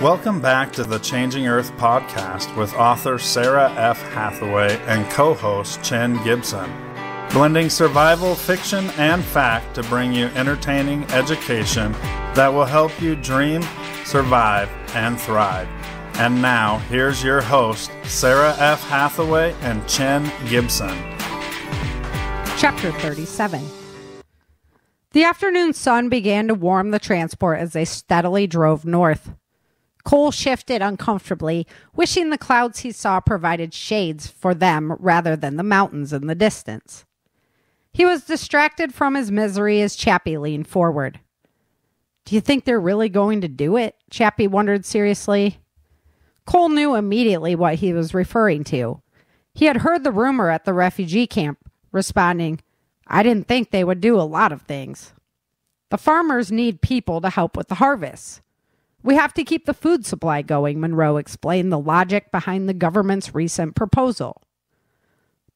Welcome back to the Changing Earth podcast with author Sara F. Hathaway and co host Chen Gibson. Blending survival, fiction, and fact to bring you entertaining education that will help you dream, survive, and thrive. And now, here's your host, Sara F. Hathaway and Chen Gibson. Chapter 37 The afternoon sun began to warm the transport as they steadily drove north. Cole shifted uncomfortably, wishing the clouds he saw provided shades for them rather than the mountains in the distance. He was distracted from his misery as Chappie leaned forward. Do you think they're really going to do it? Chappie wondered seriously. Cole knew immediately what he was referring to. He had heard the rumor at the refugee camp, responding, I didn't think they would do a lot of things. The farmers need people to help with the harvest. We have to keep the food supply going, Monroe explained the logic behind the government's recent proposal.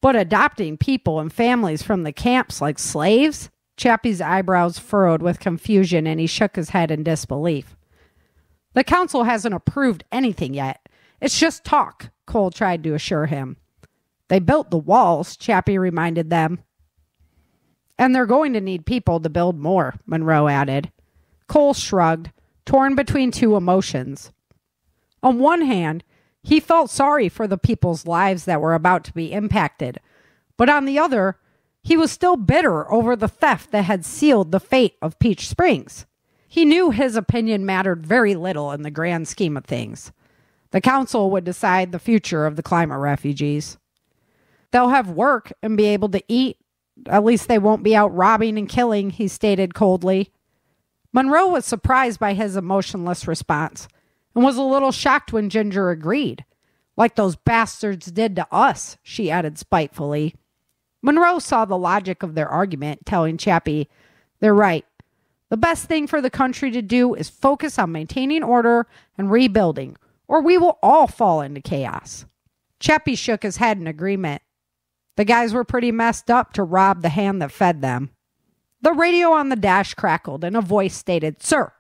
But adopting people and families from the camps like slaves? Chappie's eyebrows furrowed with confusion and he shook his head in disbelief. The council hasn't approved anything yet. It's just talk, Cole tried to assure him. They built the walls, Chappie reminded them. And they're going to need people to build more, Monroe added. Cole shrugged torn between two emotions. On one hand, he felt sorry for the people's lives that were about to be impacted, but on the other, he was still bitter over the theft that had sealed the fate of Peach Springs. He knew his opinion mattered very little in the grand scheme of things. The council would decide the future of the climate refugees. They'll have work and be able to eat. At least they won't be out robbing and killing, he stated coldly. Monroe was surprised by his emotionless response and was a little shocked when Ginger agreed. Like those bastards did to us, she added spitefully. Monroe saw the logic of their argument, telling Chappie, They're right. The best thing for the country to do is focus on maintaining order and rebuilding, or we will all fall into chaos. Chappie shook his head in agreement. The guys were pretty messed up to rob the hand that fed them. The radio on the dash crackled and a voice stated, Sir,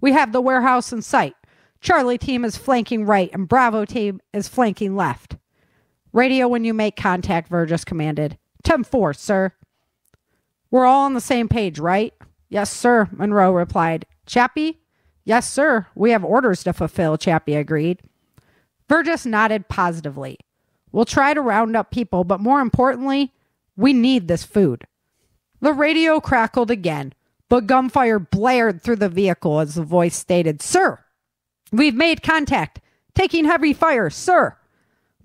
we have the warehouse in sight. Charlie team is flanking right and Bravo team is flanking left. Radio when you make contact, Virgis commanded. 10 4, sir. We're all on the same page, right? Yes, sir, Monroe replied. Chappie? Yes, sir. We have orders to fulfill, Chappie agreed. Virgis nodded positively. We'll try to round up people, but more importantly, we need this food. The radio crackled again, but gunfire blared through the vehicle as the voice stated, Sir, we've made contact. Taking heavy fire, sir.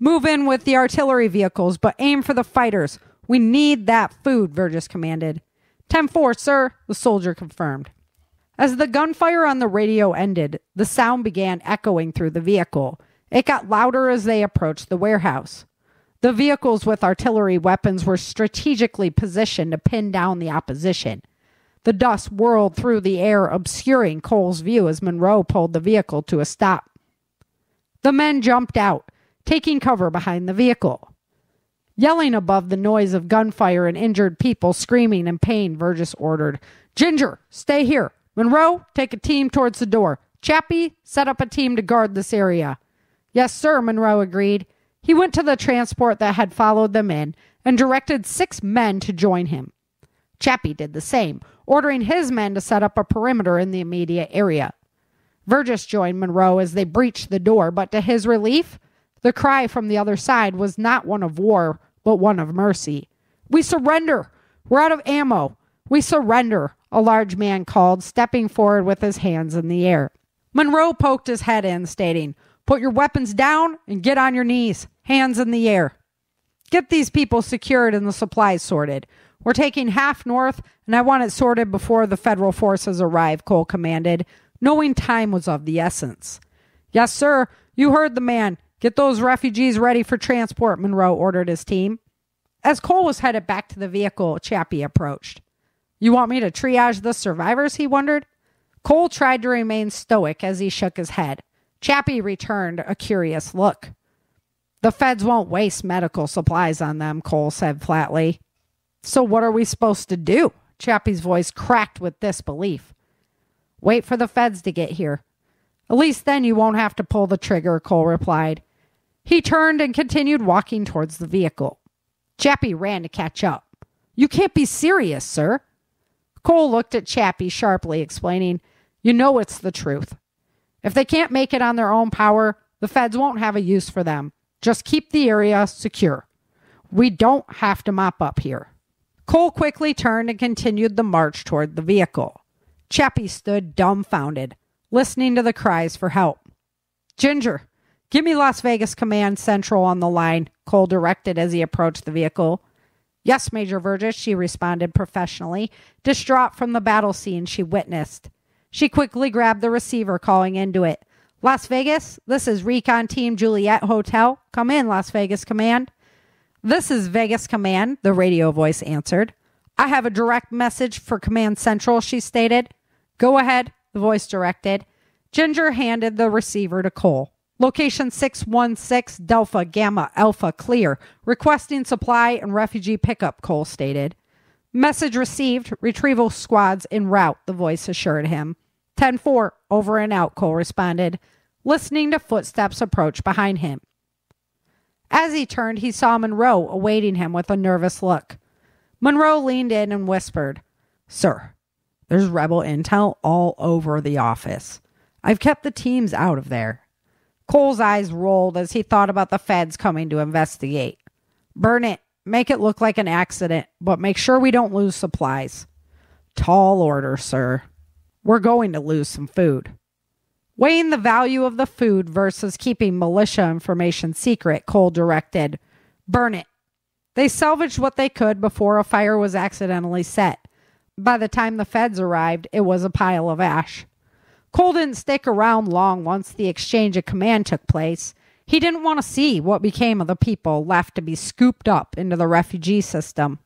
Move in with the artillery vehicles, but aim for the fighters. We need that food, Virgis commanded. 10 4, sir, the soldier confirmed. As the gunfire on the radio ended, the sound began echoing through the vehicle. It got louder as they approached the warehouse. The vehicles with artillery weapons were strategically positioned to pin down the opposition. The dust whirled through the air, obscuring Cole's view as Monroe pulled the vehicle to a stop. The men jumped out, taking cover behind the vehicle. Yelling above the noise of gunfire and injured people screaming in pain, Virgis ordered, Ginger, stay here. Monroe, take a team towards the door. Chappie, set up a team to guard this area. Yes, sir, Monroe agreed. He went to the transport that had followed them in and directed six men to join him. Chappie did the same, ordering his men to set up a perimeter in the immediate area. Virgis joined Monroe as they breached the door, but to his relief, the cry from the other side was not one of war, but one of mercy. We surrender! We're out of ammo! We surrender! A large man called, stepping forward with his hands in the air. Monroe poked his head in, stating, Put your weapons down and get on your knees, hands in the air. Get these people secured and the supplies sorted. We're taking half north, and I want it sorted before the federal forces arrive, Cole commanded, knowing time was of the essence. Yes, sir. You heard the man. Get those refugees ready for transport, Monroe ordered his team. As Cole was headed back to the vehicle, Chappie approached. You want me to triage the survivors? he wondered. Cole tried to remain stoic as he shook his head. Chappie returned a curious look. The feds won't waste medical supplies on them, Cole said flatly. So what are we supposed to do? Chappie's voice cracked with disbelief. Wait for the feds to get here. At least then you won't have to pull the trigger, Cole replied. He turned and continued walking towards the vehicle. Chappie ran to catch up. You can't be serious, sir. Cole looked at Chappie sharply, explaining, You know it's the truth. If they can't make it on their own power, the feds won't have a use for them. Just keep the area secure. We don't have to mop up here. Cole quickly turned and continued the march toward the vehicle. Chappie stood dumbfounded, listening to the cries for help. Ginger, give me Las Vegas Command Central on the line, Cole directed as he approached the vehicle. Yes, Major Virgis, she responded professionally, distraught from the battle scene she witnessed. She quickly grabbed the receiver, calling into it. Las Vegas, this is Recon Team Juliet Hotel. Come in, Las Vegas Command. This is Vegas Command, the radio voice answered. I have a direct message for Command Central, she stated. Go ahead, the voice directed. Ginger handed the receiver to Cole. Location 616 Delta Gamma Alpha clear. Requesting supply and refugee pickup, Cole stated. Message received. Retrieval squads en route, the voice assured him. 10 4, over and out, Cole responded, listening to footsteps approach behind him. As he turned, he saw Monroe awaiting him with a nervous look. Monroe leaned in and whispered, Sir, there's rebel intel all over the office. I've kept the teams out of there. Cole's eyes rolled as he thought about the feds coming to investigate. Burn it. Make it look like an accident, but make sure we don't lose supplies. Tall order, sir. We're going to lose some food. Weighing the value of the food versus keeping militia information secret, Cole directed, Burn it. They salvaged what they could before a fire was accidentally set. By the time the feds arrived, it was a pile of ash. Cole didn't stick around long once the exchange of command took place. He didn't want to see what became of the people left to be scooped up into the refugee system.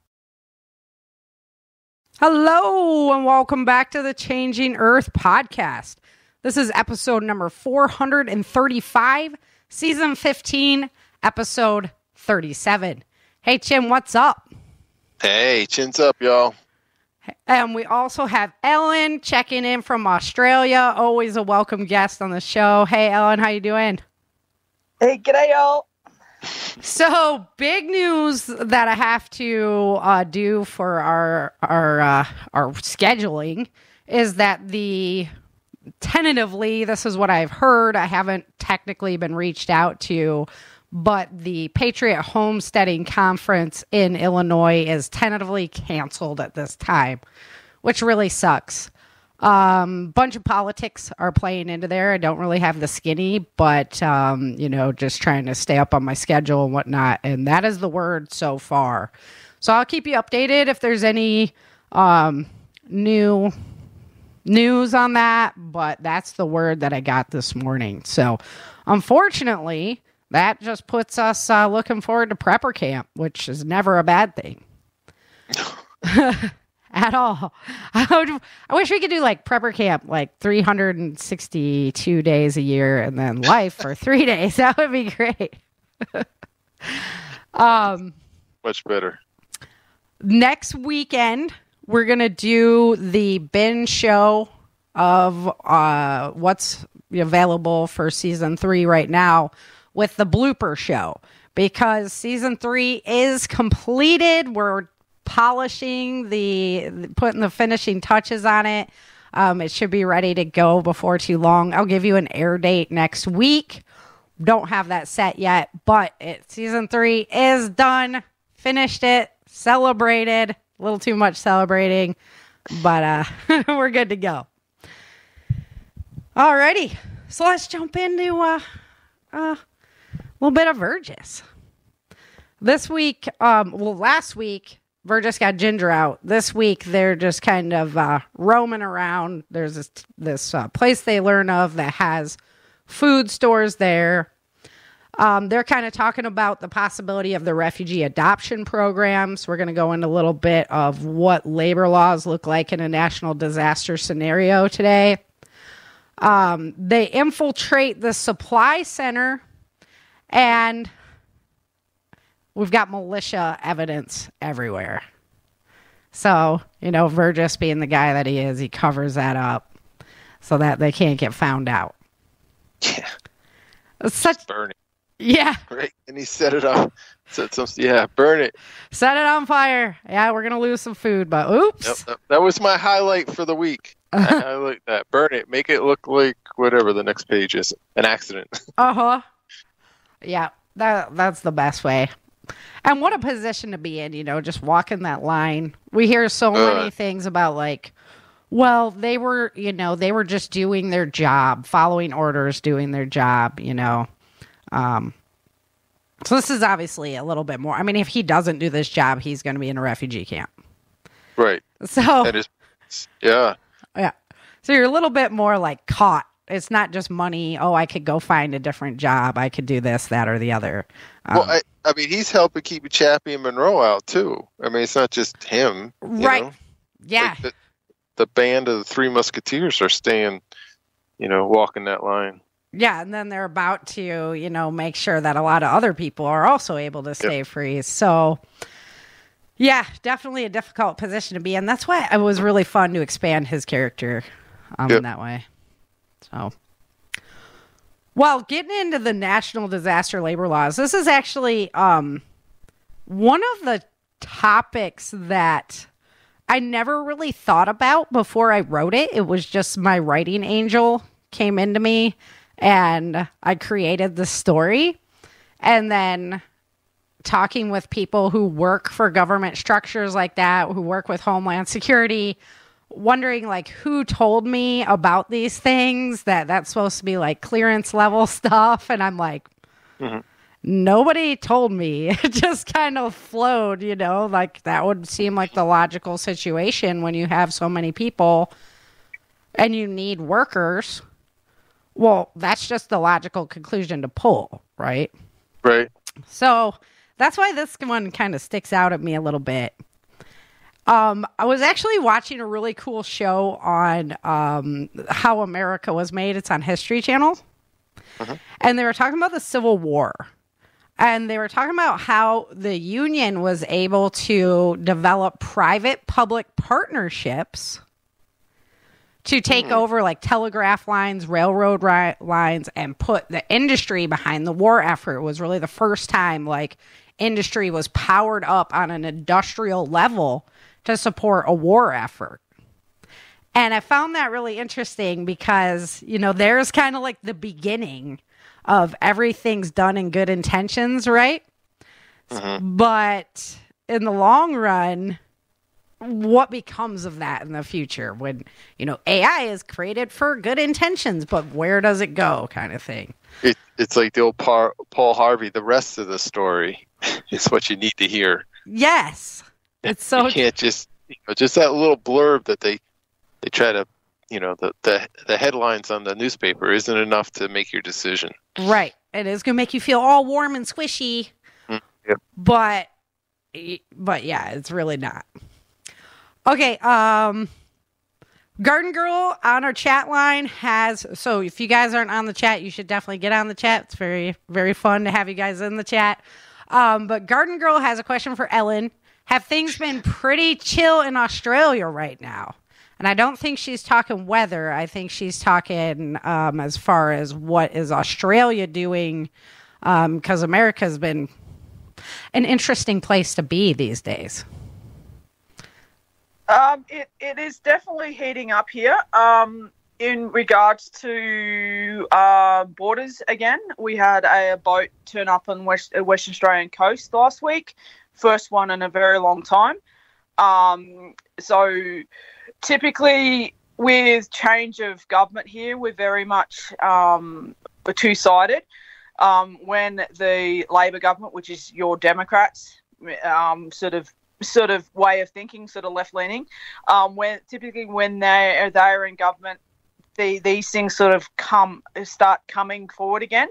Hello, and welcome back to the Changing Earth podcast. This is episode number 435, season 15, episode 37. Hey, Chin, what's up? Hey, chin's up, y'all. And we also have Ellen checking in from Australia. Always a welcome guest on the show. Hey, Ellen, how you doing? Hey, g'day, y'all. So big news that I have to uh, do for our our uh, our scheduling is that the tentatively this is what I've heard. I haven't technically been reached out to, but the Patriot Homesteading Conference in Illinois is tentatively canceled at this time, which really sucks. Um, bunch of politics are playing into there. I don't really have the skinny, but um, you know, just trying to stay up on my schedule and whatnot. And that is the word so far. So I'll keep you updated if there's any um new news on that, but that's the word that I got this morning. So unfortunately, that just puts us uh, looking forward to prepper camp, which is never a bad thing. At all. I, would, I wish we could do like prepper camp like 362 days a year and then life for three days. That would be great. um, Much better. next weekend we're gonna do the binge show of uh, what's available for season three right now with the blooper show because season three is completed we're polishing the putting the finishing touches on it. Um, it should be ready to go before too long. I'll give you an air date next week. Don't have that set yet but it, season three is done. Finished it. Celebrated. A little too much celebrating but uh we're good to go. Alrighty. So let's jump into uh uh a little bit of Virgis. This week, um, well, last week, Virgis got Ginger out. This week, they're just kind of uh, roaming around. There's this, this uh, place they learn of that has food stores there. Um, they're kind of talking about the possibility of the refugee adoption programs. We're going to go into a little bit of what labor laws look like in a national disaster scenario today. Um, they infiltrate the supply center and we've got militia evidence everywhere. So, you know, Virgis being the guy that he is, he covers that up so that they can't get found out. Yeah, Such burn it, yeah, right? And he set it up. Said some, yeah, burn it. set it on fire. Yeah, we're gonna lose some food, but oops. Yep, that, that was my highlight for the week. I like that. Burn it. Make it look like whatever the next page is. An accident. Uh huh. Yeah, that that's the best way. And what a position to be in, you know, just walking that line. We hear so Uh. many things about like, well, they were, you know, they were just doing their job, following orders, doing their job, you know. Um, so this is obviously a little bit more. I mean, if he doesn't do this job, he's going to be in a refugee camp. right. So is. Yeah. yeah. So you're a little bit more like caught. It's not just money. Oh, I could go find a different job. I could do this, that, or the other. Um, Well, I, I mean, he's helping keep Chappie and Monroe out too. I mean, it's not just him. you Right. know? yeah. Like, the, the band of the Three Musketeers are staying, you know, walking that line. Yeah, and then they're about to, you know, make sure that a lot of other people are also able to stay free. So, yeah, definitely a difficult position to be in. That's why it was really fun to expand his character um, Yep. in that way. So, well, getting into the national disaster labor laws, this is actually um, one of the topics that I never really thought about before I wrote it. It was just my writing angel came into me and I created the story. And then talking with people who work for government structures like that, who work with Homeland Security, wondering like who told me about these things that that's supposed to be like clearance level stuff and I'm like mm-hmm. nobody told me. It just kind of flowed, you know, like that would seem like the logical situation when you have so many people and you need workers. Well, that's just the logical conclusion to pull, right? Right. So that's why this one kind of sticks out at me a little bit. Um, I was actually watching a really cool show on um, how America was made. It's on History Channel. And they were talking about the Civil War. And they were talking about how the Union was able to develop private public partnerships to take over like telegraph lines, railroad ri- lines, and put the industry behind the war effort. It was really the first time like industry was powered up on an industrial level to support a war effort. And I found that really interesting because, you know, there's kind of like the beginning of everything's done in good intentions, right? Mm-hmm. But in the long run, what becomes of that in the future when, you know, AI is created for good intentions, but where does it go kind of thing? It, it's like the old Par, Paul Harvey. The rest of the story is what you need to hear. Yes. It's so you can't just you know, just that little blurb that they they try to you know the the the headlines on the newspaper isn't enough to make your decision. Right. It is going to make you feel all warm and squishy. Mm. But but yeah, it's really not. Okay, um Garden Girl on our chat line has so if you guys aren't on the chat, you should definitely get on the chat. It's very very fun to have you guys in the chat. Um but Garden Girl has a question for Ellen. Have things been pretty chill in Australia right now? And I don't think she's talking weather. I think she's talking um, as far as what is Australia doing, because America's been an interesting place to be these days. Um, it, it is definitely heating up here. Um, in regards to uh, borders, again, we had a, boat turn up on West uh, West Australian coast last week, first one in a very long time. Um, so typically, with change of government here, we're very much um, we're two sided. Um, when the Labor government, which is your Democrats, um, sort of sort of way of thinking, sort of left leaning. Um, when typically when they are they're in government, the, these things sort of come start coming forward again.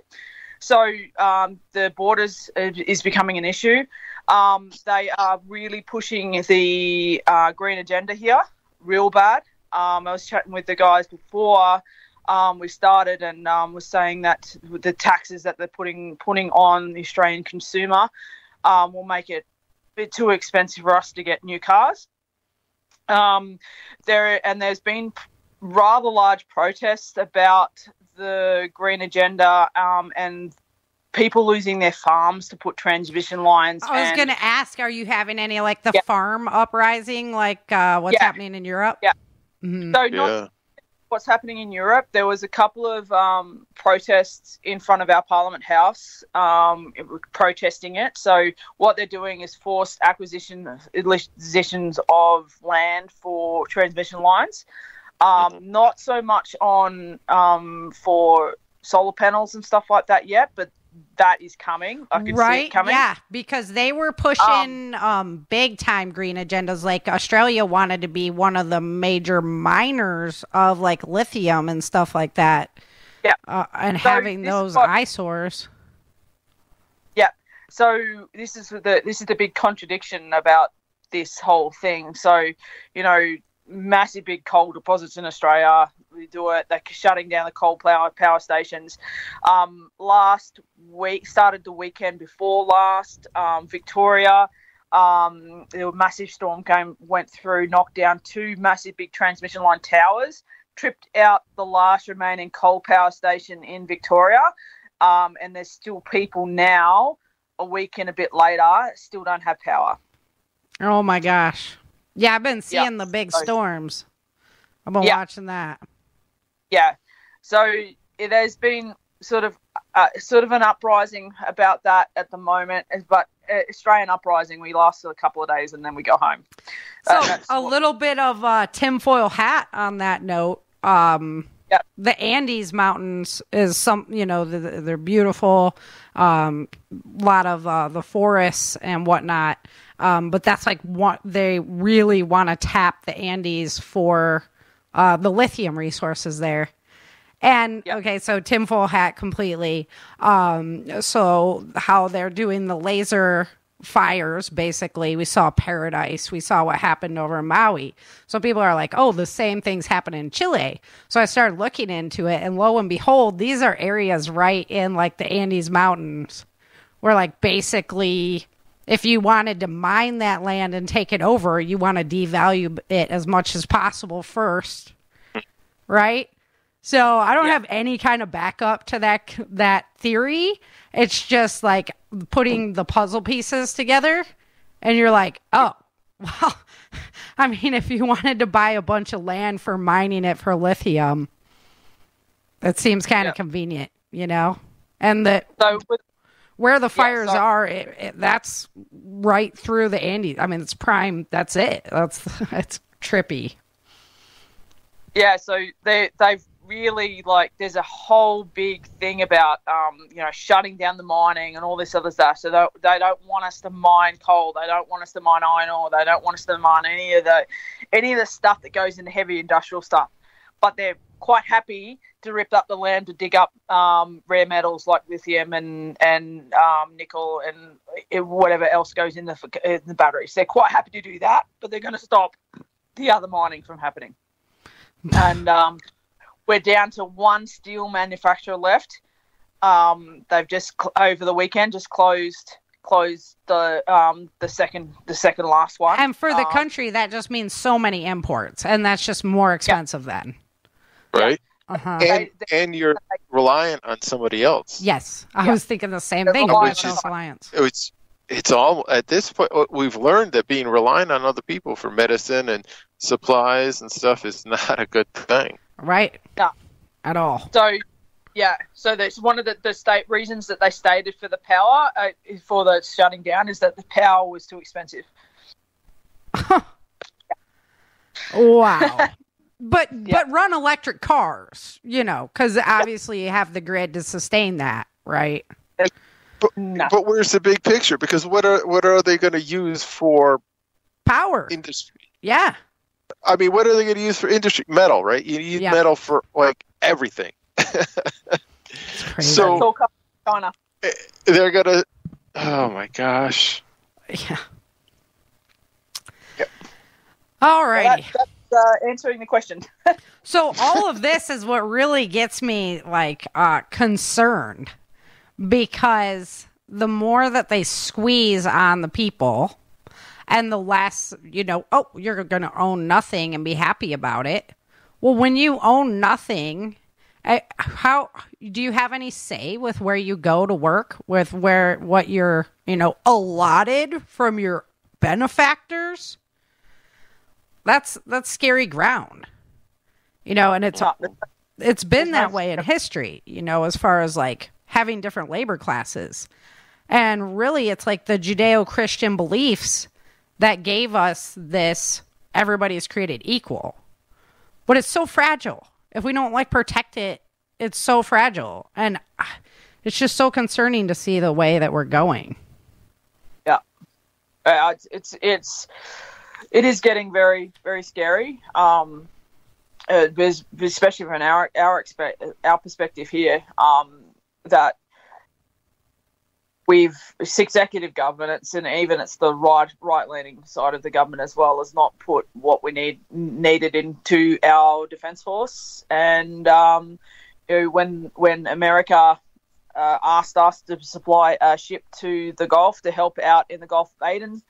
So um, the borders is becoming an issue. Um, they are really pushing the uh, green agenda here, real bad. Um, I was chatting with the guys before um, we started and um, was saying that the taxes that they're putting putting on the Australian consumer um, will make it bit too expensive for us to get new cars. Um, there and there's been rather large protests about the green agenda um, and people losing their farms to put transmission lines. I was going to ask, are you having any like the Yeah. farm uprising, like uh, what's Yeah. happening in Europe? Yeah. Mhm. So not Yeah. what's happening in Europe. There was a couple of um, protests in front of our Parliament House um, protesting it. So what they're doing is forced acquisition acquisitions of land for transmission lines. Um, Not so much on um, for solar panels and stuff like that yet, but that is coming. I could see right? it coming. Yeah, because they were pushing um, big time green agendas. Like Australia wanted to be one of the major miners of like lithium and stuff like that. Yeah. uh, and So having those what- eyesores. Yeah, so this is the this is the big contradiction about this whole thing. So, you know, massive big coal deposits in Australia. We do it. They're shutting down the coal power power stations. Um, last week started the weekend before last. Um, Victoria. Um, a massive storm came went through, knocked down two massive big transmission line towers, tripped out the last remaining coal power station in Victoria. Um, and there's still people now a week and a bit later still don't have power. Oh my gosh. Yeah, I've been Yeah. seeing the big storms. I've been Yeah. watching that. Yeah. So it has been sort of uh, sort of an uprising about that at the moment, but uh, Australian uprising we last a couple of days and then we go home. So Uh, a what- little bit of uh, tinfoil hat on that note. Um, Yep. The Andes Mountains is some, you know, they're, they're beautiful. Um, lot of uh, the forests and whatnot. Um, but that's like what they really want to tap the Andes for uh, the lithium resources there. And Yep. okay, so tinfoil hat completely. Um, so how they're doing the laser fires, basically, we saw paradise. We saw what happened over in Maui. So people are like, "Oh, the same things happen in Chile." So I started looking into it, and lo and behold, these are areas right in like the Andes Mountains, where like basically. If you wanted to mine that land and take it over, you want to devalue it as much as possible first, right? So I don't Yeah. have any kind of backup to that that theory. It's just like putting the puzzle pieces together, and you're like, oh, well. I mean, if you wanted to buy a bunch of land for mining it for lithium, that seems kind of Yeah. convenient, you know. And that so with, where the fires so- are, it, it, that's right through the Andes. I mean, it's prime. That's it. That's it's trippy. yeah, so they they've really like there's a whole big thing about um, you know shutting down the mining and all this other stuff. So they, they don't want us to mine coal. They don't want us to mine iron ore. They don't want us to mine any of the any of the stuff that goes into heavy industrial stuff. But they're quite happy to rip up the land to dig up um, rare metals like lithium and and um, nickel and whatever else goes in the in the batteries. They're quite happy to do that, but they're going to stop the other mining from happening. and um, we're down to one steel manufacturer left. Um, they've just cl- over the weekend just closed closed the um, the second the second last one. And for the Um, country, that just means so many imports, and that's just more expensive then. Right? Uh-huh. And They- and you're reliant on somebody else. Yes, I Yeah. was thinking the same They're thing relying about self reliance. It's it's all at this point we've learned that being reliant on other people for medicine and supplies and stuff is not a good thing. Right? No. At all. So, yeah. So that's one of the, the state reasons that they stated for the power uh, for the shutting down is that the power was too expensive. Wow. but Yeah. but run electric cars, you know, because obviously you have the grid to sustain that, right? No. But where's the big picture? Because what are what are they going to use for Power. industry? yeah. I mean, what are they going to use for industry? Metal, right? You need Yeah. metal for like everything. It's crazy. So- It's all coming from China. Eh, they're going to. Oh my gosh! yeah. Yep. All So righty. that- that's uh, answering the question. So all of this is what really gets me like uh concerned because the more that they squeeze on the people and the less, you know, oh, you're going to own nothing and be happy about it. Well, when you own nothing I, how do you have any say with where you go to work with where what you're you know allotted from your benefactors that's that's scary ground. You know and it's Uh, it's been that way in history you know as far as like having different labor classes. And really it's like the judeo-christian beliefs that gave us this everybody is created equal. But it's so fragile. If we don't like protect it it's so fragile. And ah, it's just so concerning to see the way that we're going. Uh, it's, it's it's it is getting very very scary. Um uh, especially from our our expect our perspective here um that we've executive governance and even it's the right right leaning side of the government as well has not put what we need needed into our defense force. And um you know, when when America uh, asked us to supply a ship to the Gulf to help out in the Gulf of Aden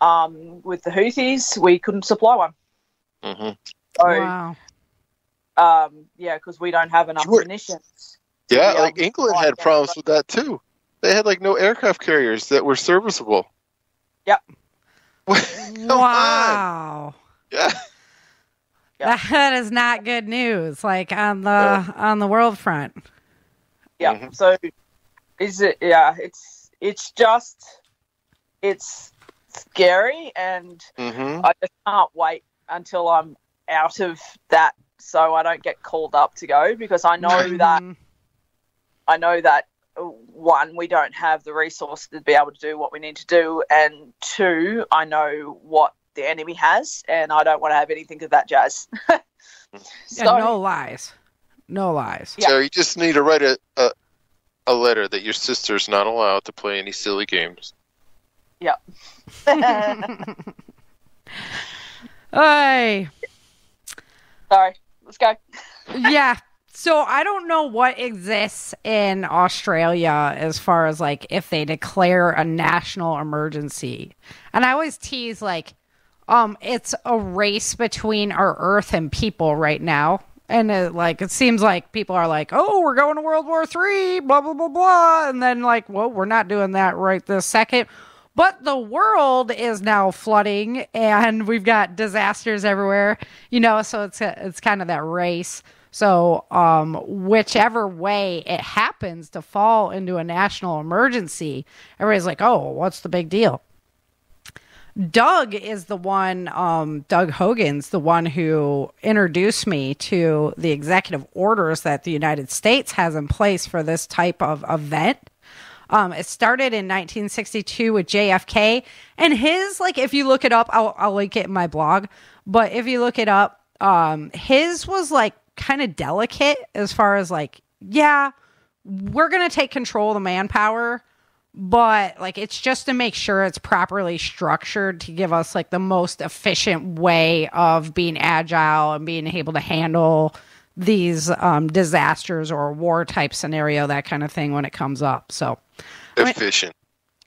um, with the Houthis, we couldn't supply one. hmm So, wow um, yeah, because we don't have enough Sure. munitions. Yeah, Yeah, like England had problems with that too. They had like no aircraft carriers that were serviceable. Yep. Come on. wow Yeah. Yeah. that is not good news like on the on the world front Yeah. Mhm. So, is it? Yeah, it's it's just it's scary, and hmm I just can't wait until I'm out of that, so I don't get called up to go because I know that. I know that one, we don't have the resource to be able to do what we need to do, and two, I know what the enemy has, and I don't want to have anything of that jazz. Yeah, no lies no lies Yeah. So you just need to write a, a a letter that your sister's not allowed to play any silly games. Hey. Sorry, let's go. yeah. So I don't know what exists in Australia as far as like if they declare a national emergency. And I always tease like um it's a race between our earth and people right now. And it, like it seems like people are like, "Oh, we're going to World War 3, blah blah blah blah." And then like, "Well, we're not doing that right this second. But the world is now flooding and we've got disasters everywhere, you know, so it's it's kind of that race. So, um, whichever way it happens to fall into a national emergency, everybody's like, "Oh, what's the big deal?" Doug is the one, um, Doug Hogan's the one who introduced me to the executive orders that the United States has in place for this type of event. Um, it started in 1962 with JFK, and his like, if you look it up, I'll, I'll link it in my blog. But if you look it up, um, his was like kind of delicate as far as like, yeah, we're gonna take control of the manpower, but like it's just to make sure it's properly structured to give us like the most efficient way of being agile and being able to handle these um, disasters or war type scenario, that kind of thing when it comes up. So, I mean- Efficient.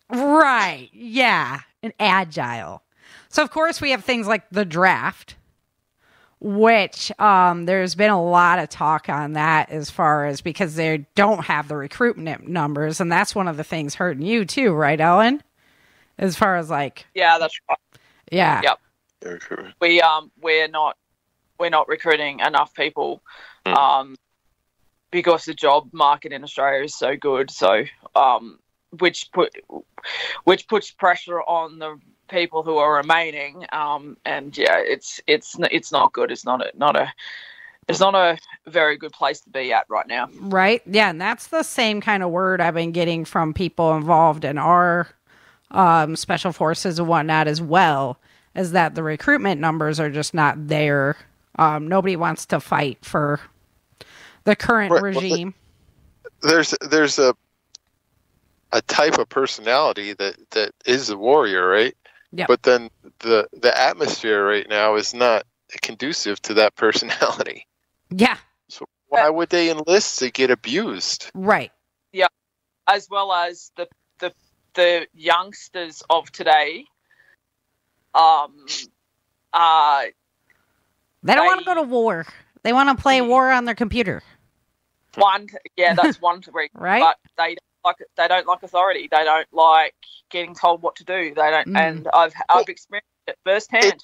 right, yeah, and agile. So, of course, we have things like the draft, which um, there's been a lot of talk on that as far as because they don't have the recruitment numbers, and that's one of the things hurting you too, right, Ellen? As far as like, Yeah, that's right. yeah, Yep. We um we're not we're not recruiting enough people, Mm. um, because the job market in Australia is so good. So um, which put which puts pressure on the people who are remaining. Um, and yeah, it's it's it's not good. It's not a not a it's not a very good place to be at right now. Right. Yeah. And that's the same kind of word I've been getting from people involved in our um, special forces and whatnot as well, is that the recruitment numbers are just not there. Um, nobody wants to fight for the current Right, well, regime. There's there's a a type of personality that that is a warrior, right? Yep. But then the the atmosphere right now is not conducive to that personality. yeah. So why would they enlist to get abused? Right. Yeah. As well as the the the youngsters of today um uh They don't want to go to war. They want to play Mm. war on their computer. one, yeah, that's one reason. Right. But they don't like they don't like authority. They don't like getting told what to do. They don't, Mm. and I've I've experienced it firsthand.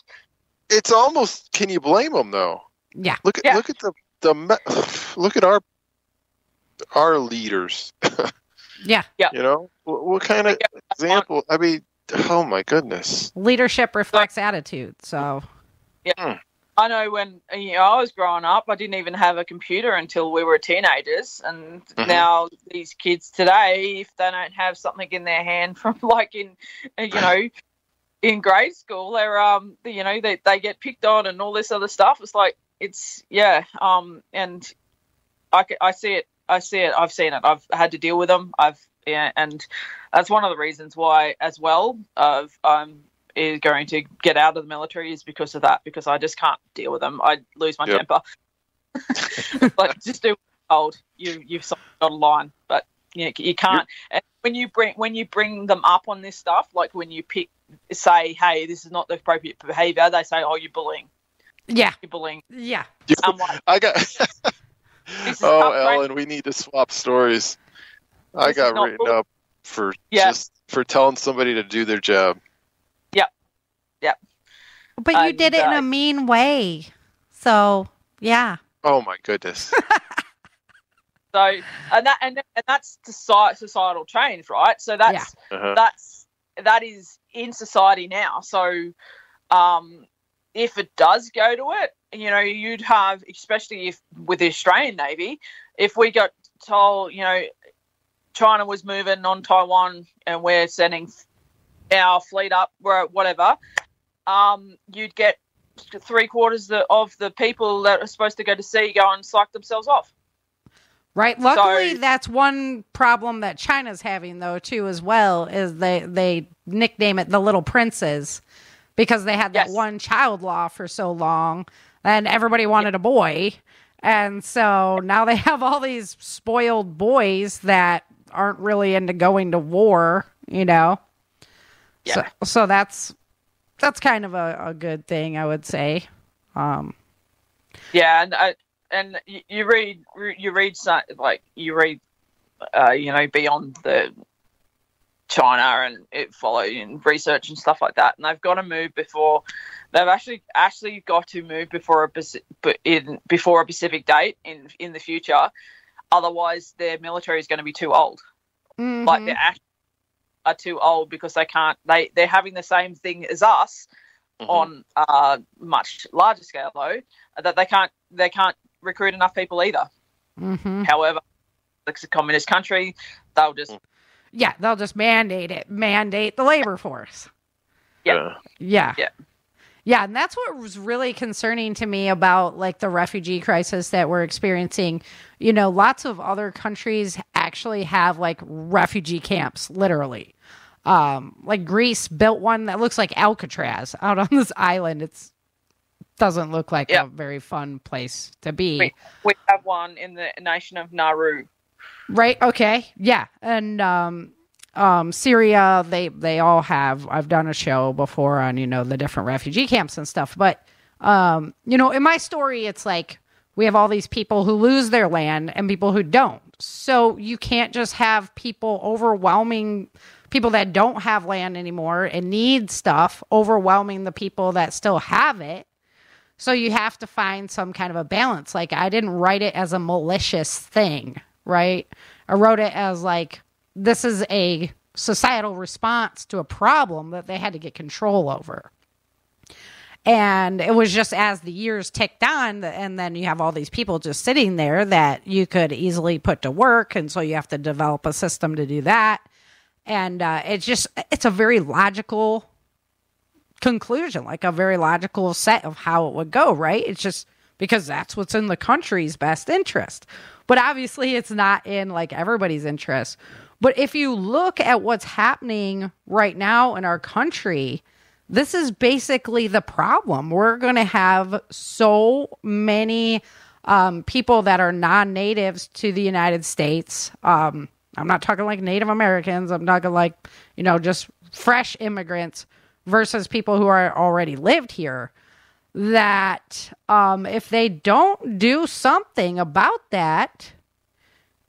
It's almost. Can you blame them though? Yeah. Look at Yeah. look at the the me- look at our our leaders. Yeah. Yeah. You know what, what kind of Yeah, example? I mean, oh my goodness. Leadership reflects attitude. So, I know when you know I was growing up, I didn't even have a computer until we were teenagers, and Mhm. now these kids today, if they don't have something in their hand from like in, you know, in grade school, they're um, you know, they they get picked on and all this other stuff. It's like it's yeah, um, and I I see it, I see it, I've seen it, I've had to deal with them, I've yeah, and that's one of the reasons why as well of um is going to get out of the military is because of that because I just can't deal with them. I lose my Yep. temper. like just do what you're told. You you've got a line, but you know, you can't. And when you bring when you bring them up on this stuff, like when you pick say, hey, this is not the appropriate behaviour, they say, oh, you're bullying, yeah. you're bullying. Yeah. I'm like, I got. oh. Ellen, we need to swap stories. I This is got written cool. up for Yeah. just for telling somebody to do their job. But you And, did it in uh, a mean way. So, yeah. Oh my goodness. So and that and, and that's soci- societal change, right? So that's Uh-huh. that's that is in society now. So um, if it does go to it, you know, you'd have, especially if with the Australian Navy, if we got told, you know, China was moving on Taiwan and we're sending our fleet up, or whatever, um, you'd get three quarters the, of the people that are supposed to go to sea go and psych themselves off. Right. Luckily, So- that's one problem that China's having, though, too, as well, is they they nickname it the Little Princes because they had that Yes. one child law for so long, and everybody wanted a boy, and so now they have all these spoiled boys that aren't really into going to war, you know. Yeah. So, so that's that's kind of a, a good thing, I would say. Um, Yeah, and uh, and you, read you read some, like you read, uh, you know, beyond the China and it following research and stuff like that, and they've got to move before they've actually actually got to move before a in before a specific date in in the future. Otherwise, their military is going to be too old. Like mhm. they actually are too old because they can't. They they're having the same thing as us, Mhm. on a much larger scale though that they can't they can't recruit enough people either Mhm. however it's a communist country they'll just Yeah, they'll just mandate it, mandate the labor force. Yeah. Yeah. Yeah. Yeah, and that's what was really concerning to me about like the refugee crisis that we're experiencing. You know, lots of other countries actually have like refugee camps, literally. Um, like Greece built one that looks like Alcatraz out on this island. It's doesn't look like a very fun place to be. Wait. we have one in the nation of nauru Right. Okay. Yeah. And um, um, Syria, they they all have. I've done a show before on you know the different refugee camps and stuff. But um, you know, in my story, it's like we have all these people who lose their land and people who don't. So you can't just have people overwhelming people that don't have land anymore and need stuff overwhelming the people that still have it. So you have to find some kind of a balance. Like I didn't write it as a malicious thing, right? I wrote it as like this is a societal response to a problem that they had to get control over. And it was just as the years ticked on, and then you have all these people just sitting there that you could easily put to work. And so you have to develop a system to do that. And uh, it's just, it's a very logical conclusion, like a very logical set of how it would go, right? It's just because that's what's in the country's best interest. But obviously, it's not in like everybody's interest. But if you look at what's happening right now in our country, this is basically the problem. We're going to have so many um, people that are non natives to the United States. Um, I'm not talking like Native Americans, I'm talking like, you know, just fresh immigrants versus people who are already lived here. That um, if they don't do something about that,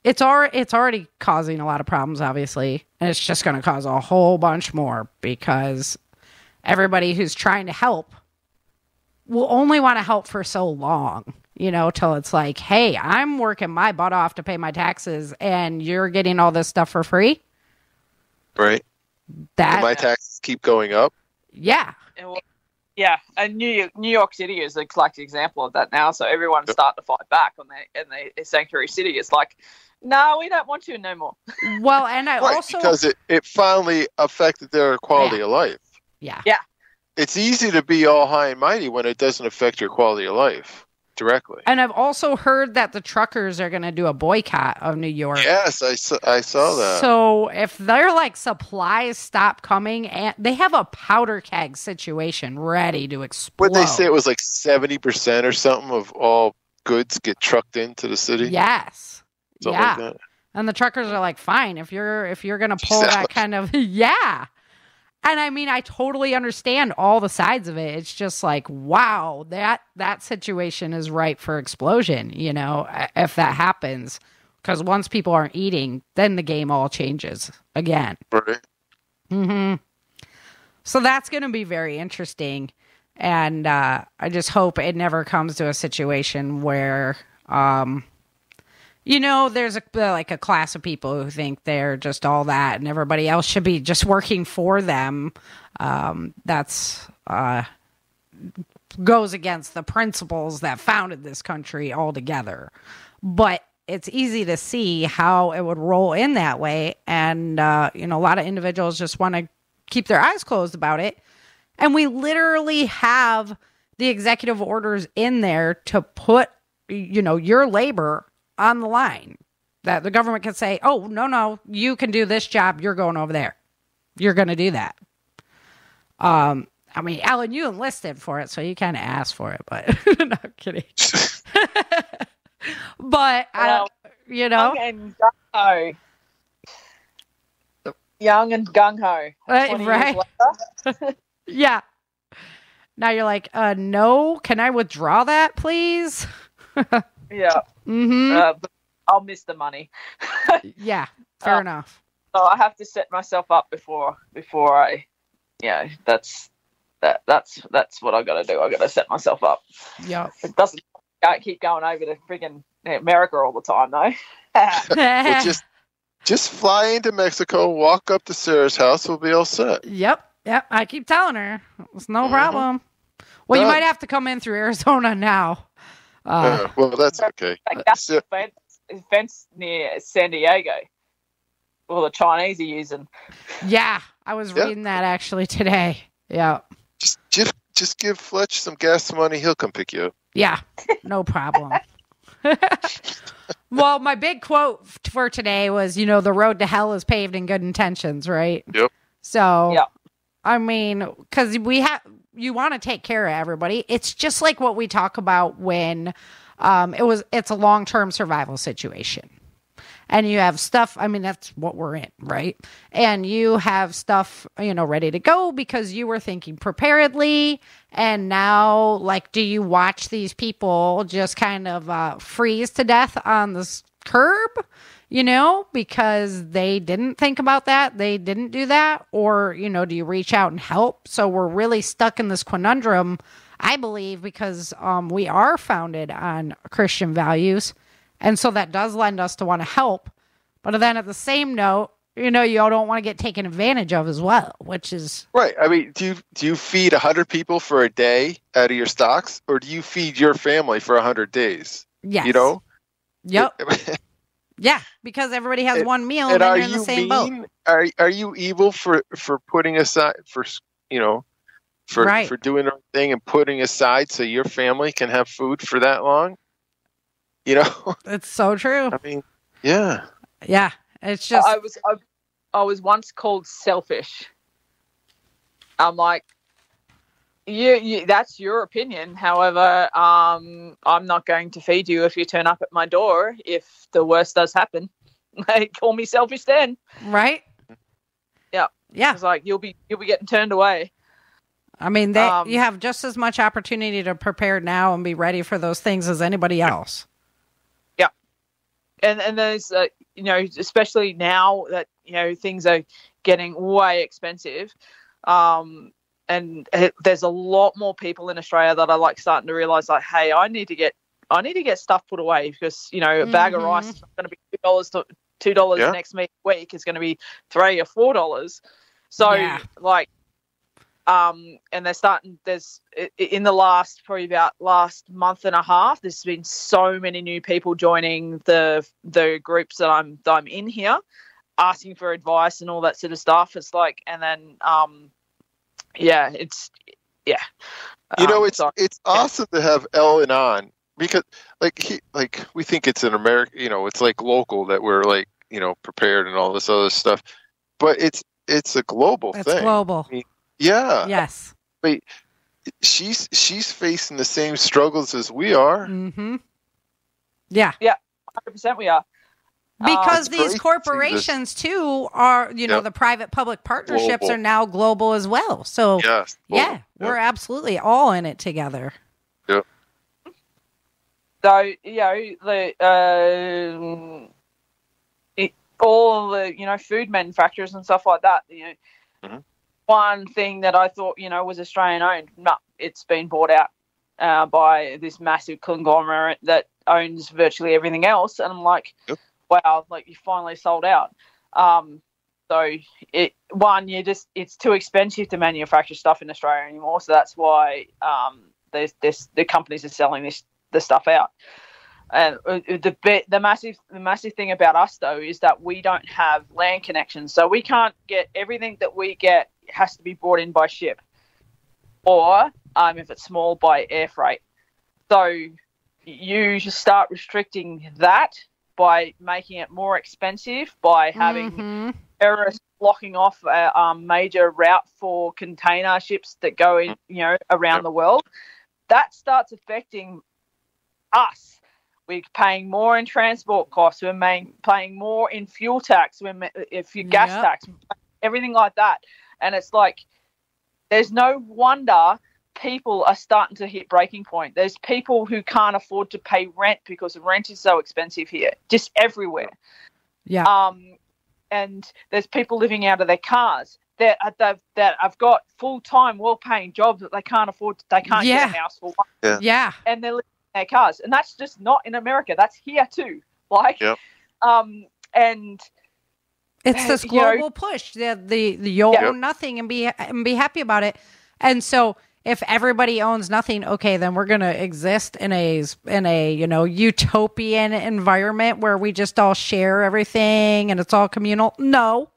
it's already it's already causing a lot of problems, obviously, and it's just going to cause a whole bunch more because everybody who's trying to help will only want to help for so long, you know, till it's like, hey, I'm working my butt off to pay my taxes, and you're getting all this stuff for free. Right. That And my taxes keep going up. yeah, Yeah, and New York, New York City is a collect example of that now. So everyone's starting to fight back on the in the sanctuary city. It's like, no, we don't want you no more. well, and I Right, also because it, it finally affected their quality of life. yeah. Yeah. It's easy to be all high and mighty when it doesn't affect your quality of life directly. And I've also heard that the truckers are going to do a boycott of New York. Yes, I saw, I saw that. So if their like supplies stop coming, and they have a powder keg situation ready to explode. What they say it was like seventy percent or something of all goods get trucked into the city. Yes. Something yeah. like that. And the truckers are like, fine, if you're if you're gonna pull that kind of yeah. And I mean, I totally understand all the sides of it. It's just like, wow, that that situation is ripe for explosion. You know, if that happens, because once people aren't eating, then the game all changes again. Right. hmm So that's going to be very interesting, and uh, I just hope it never comes to a situation where, um, you know, there's a like a class of people who think they're just all that, and everybody else should be just working for them. Um, that's uh, goes against the principles that founded this country altogether. But it's easy to see how it would roll in that way. And, uh, you know, a lot of individuals just want to keep their eyes closed about it. And we literally have the executive orders in there to put, you know, your labor on the line. That the government can say, oh, no, no, you can do this job. You're going over there. You're going to do that. Um, I mean, Alan, you enlisted for it, so you kind of asked for it, but no I'm kidding. but Well, you know, Young and gung ho. Young and gung ho. Uh, right. yeah. Now you're like, uh, no, can I withdraw that, please? Yeah. Mm-hmm. Uh, but I'll miss the money. yeah, fair uh, enough. So I have to set myself up before before I, yeah, that's that that's that's what I got to do. I got to set myself up. Yeah, It doesn't can't keep going over to friggin' America all the time, though. Well, just just fly into Mexico, walk up to Sarah's house, we'll be all set. yep. Yep. I keep telling her it's no Mhm. problem. Well, you might have to come in through Arizona now. Uh, Uh, well, that's okay. Like that's So- fence, fence near San Diego. Well, the Chinese are using. yeah, I was Yeah. reading that actually today. Yeah. Just just just give Fletch some gas money, he'll come pick you up. Yeah, no problem. well, my big quote for today was, you know, the road to hell is paved in good intentions, right? Yep. So, Yep. I mean, because we have, you want to take care of everybody. It's just like what we talk about when um, it was, it's a long term survival situation. And you have stuff, I mean, that's what we're in, right? And you have stuff, you know, ready to go because you were thinking preparedly. And now, like, do you watch these people just kind of uh, freeze to death on this curb, you know, because they didn't think about that? They didn't do that? Or, you know, do you reach out and help? So we're really stuck in this conundrum, I believe, because um, we are founded on Christian values. And so that does lend us to want to help. But then at the same note, you know, you all don't want to get taken advantage of as well, which is Right. I mean, do you do you feed hundred people for a day out of your stocks, or do you feed your family for hundred days? yes. You know. Yep. Yeah. Because everybody has And- one meal and and, then are you're in the you same boat. mean? Are are you evil for for putting aside for you know for Right. for doing the thing and putting aside so your family can have food for that long? You know. It's so true. I mean, yeah. Yeah. It's just I was I, I was once called selfish. I'm like, you, you that's your opinion. However, um, I'm not going to feed you if you turn up at my door. If the worst does happen, they call me selfish. Then right. Yeah. Yeah. it's like you'll be you'll be getting turned away. I mean, they, Um, you have just as much opportunity to prepare now and be ready for those things as anybody else. Yeah, and and there's uh, you know especially now that you know things are getting way expensive um and it, there's a lot more people in australia that are like starting to realize like hey i need to get i need to get stuff put away because you know a bag of rice Mhm. is going to be two dollars to two dollars Yeah. next week is going to be three or four dollars so Yeah. like um and they're starting there's i- i- in the last probably about last month and a half there's been so many new people joining the the groups that i'm that i'm in here asking for advice and all that sort of stuff it's like and then um yeah it's yeah You know, Um, it's so- it's awesome to have Ellen on because, like, he like we think it's an American, you know, it's like local that we're like, you know, prepared and all this other stuff, but it's it's a global It's thing. global. Yeah, Yes. she's she's facing the same struggles as we are. Mm-hmm. Yeah. Yeah. 100% we are Because It's these to corporations too are, you know, Yep. the private public partnerships Global. are now global as well. So Yes. yeah, we're absolutely all in it together. So you know the um it, all the you know food manufacturers and stuff like that. You know, Mhm. one thing that I thought you know was Australian owned, no, it's been bought out uh, by this massive conglomerate that owns virtually everything else. And I'm like, Yep. Wow, like you finally sold out. Um, so it one, you just it's too expensive to manufacture stuff in Australia anymore. So that's why um, there's the companies are selling this the stuff out. And uh, the bit, the massive the massive thing about us though is that we don't have land connections, so we can't get everything that we get has to be brought in by ship, or um, if it's small by air freight. So you just start restricting that by making it more expensive by having Mhm. terrorists blocking off a um, major route for container ships that go in, you know, around Yep. the world. That starts affecting us. We're paying more in transport costs. We're main, paying more in fuel tax. We're if you gas Yep. tax, everything like that. And it's like, there's no wonder people are starting to hit breaking point. There's people who can't afford to pay rent because rent is so expensive here, just everywhere Yeah. um, and there's people living out of their cars that they've, that have got full time, well paying jobs that they can't afford. To, They can't Yeah. get a house for, one, yeah. yeah. and they're living in their cars, and that's just not in America. That's here too. Like, Yep. um, and It's this you know- global push. The the, the you Yep. own nothing and be and be happy about it. And so if everybody owns nothing, okay, then we're gonna exist in a in a you know utopian environment where we just all share everything and it's all communal. No,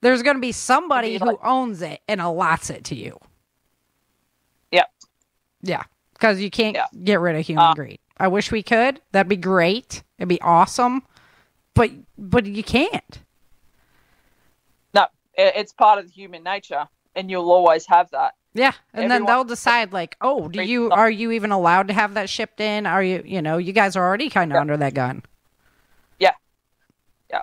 there's gonna be somebody who owns it and allots it to you. Yep. Yeah, because you can't get rid of human Uh, greed. I wish we could. That'd be great. It'd be awesome. But but you can't. no, it's part of human nature, and you'll always have that. Yeah, and then they'll decide like, oh, do you are you even allowed to have that shipped in? Are you you know you guys are already kind of Yeah. under that gun. Yeah. Yeah.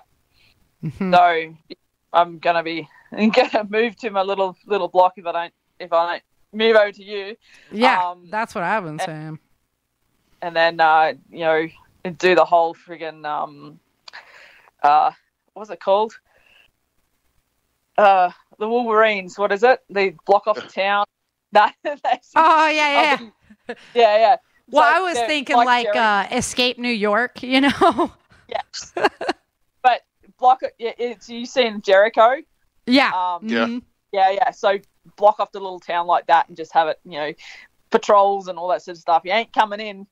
Mhm. So I'm gonna be gonna move to my little little block if I don't if I don't move over to you. yeah, um, that's what I've been and- saying. and then uh, you know do the whole friggin' um uh what was it called? Uh, the Wolverines. What is it? They block off the town. That that's Oh yeah, yeah. yeah. yeah yeah. Well, So I was thinking like, Jerry- uh, Escape New York, you know? yeah. but block it. It's you seen Jericho. yeah. Um, Yeah. Mhm. yeah yeah. So block off the little town like that and just have it. You know, patrols and all that sort of stuff. You ain't coming in.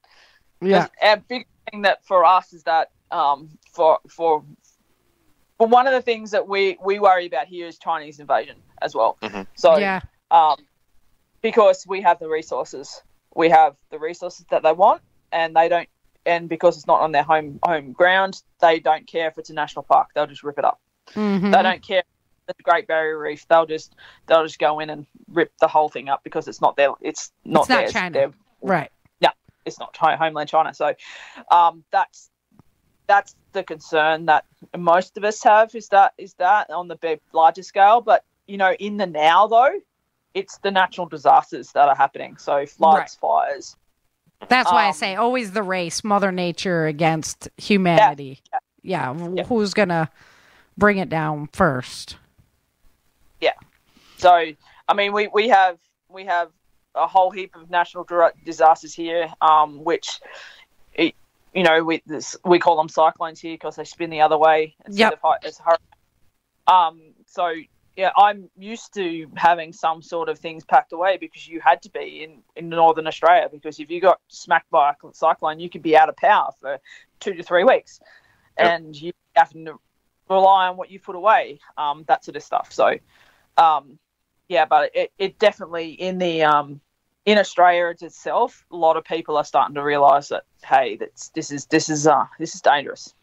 Yeah. a big thing that for us is that um, for for for one of the things that we we worry about here is Chinese invasion as well. Mhm. So Yeah. um, because we have the resources, we have the resources that they want, and they don't. And because it's not on their home home ground, they don't care if it's a national park. They'll just rip it up. Mhm. They don't care. The Great Barrier Reef. They'll just they'll just go in and rip the whole thing up because it's not their. It's not It's not theirs. China. They're- Right. it's not China, homeland China. So um, that's that's the concern that most of us have is that is that on the big, larger scale. But you know, in the now though, it's the natural disasters that are happening. So floods, fires, That's why I Um, say always the race, Mother Nature against humanity. Yeah, Yeah. who's gonna bring it down first? Yeah. So, I mean, we, we have we have a whole heap of national disasters here, um, which, you know, we this, we call them cyclones here because they spin the other way instead Yep. of as hurricanes. Um, so yeah, I'm used to having some sort of things packed away because you had to be in, in northern Australia because if you got smacked by a cyclone, you could be out of power for two to three weeks, Yep. and you have to rely on what you put away, um, that sort of stuff. So, um, yeah, but it, it definitely in the um, in Australia itself, a lot of people are starting to realise that hey, that's this is this is uh this is dangerous.